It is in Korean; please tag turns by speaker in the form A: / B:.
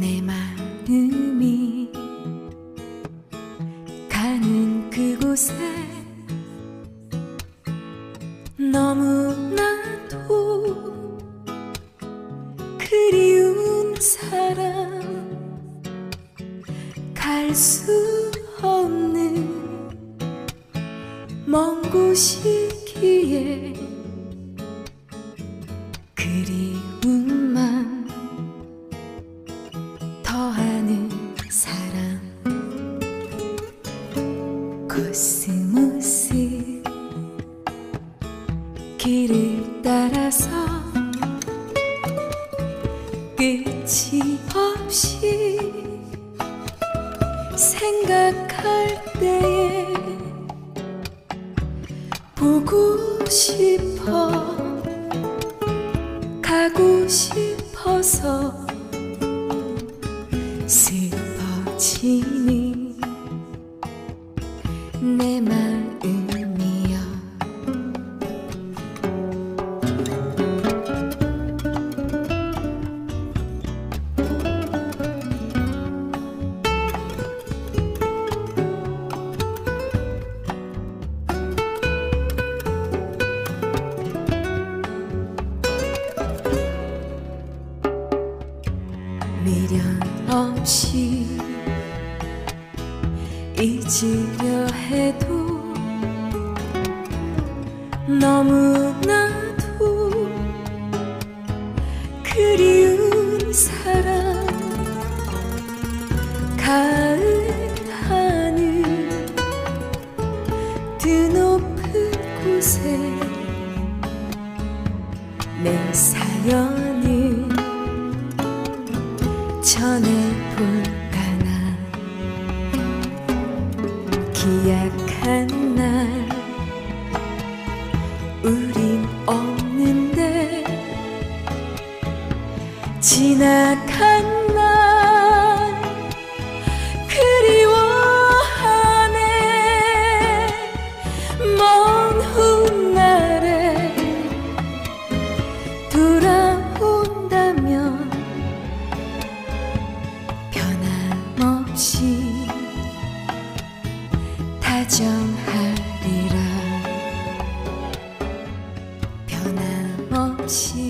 A: 내 마음이 가는 그곳에 너무나도 그리운 사람 갈 수 없는 먼 곳이기에 그리움 사람 코스모스. 길을 따라서 끝이 없이 생각할 때에 보고 싶어 가고 싶어서 슬 퍼지니 내 마음이여. 미련 없이 잊으려 해도 너무나도 그리운 사람 가을 하늘 드높은 곳에 내 사연을 전해볼 기약한 날 우린 없는데 지나간 날 그리워하네 먼 훗날에 돌아온다면 변함없이 걱정하리라 변함없이